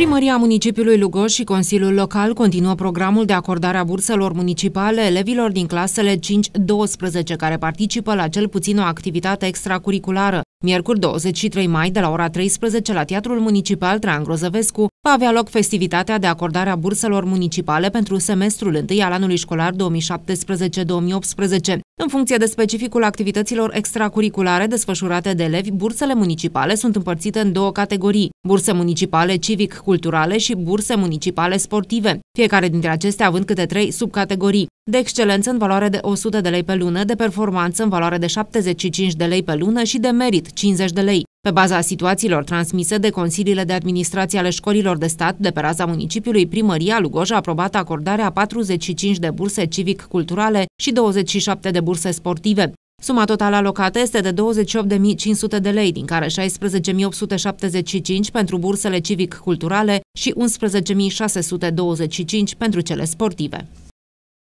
Primăria municipiului Lugoj și Consiliul Local continuă programul de acordare a burselor municipale elevilor din clasele 5-12 care participă la cel puțin o activitate extracurriculară. Miercuri 23 mai, de la ora 13, la Teatrul Municipal Traian Grozăvescu, va avea loc festivitatea de acordare a burselor municipale pentru semestrul întâi al anului școlar 2017-2018. În funcție de specificul activităților extracurriculare desfășurate de elevi, bursele municipale sunt împărțite în două categorii, burse municipale civic-culturale și burse municipale sportive, fiecare dintre acestea având câte trei subcategorii, de excelență în valoare de 100 de lei pe lună, de performanță în valoare de 75 de lei pe lună și de merit 50 de lei. Pe baza situațiilor transmise de consiliile de administrație ale școlilor de stat de pe raza municipiului, primăria Lugoj a aprobat acordarea 45 de burse civic-culturale și 27 de burse sportive. Suma totală alocată este de 28.500 de lei, din care 16.875 pentru bursele civic-culturale și 11.625 pentru cele sportive.